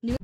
牛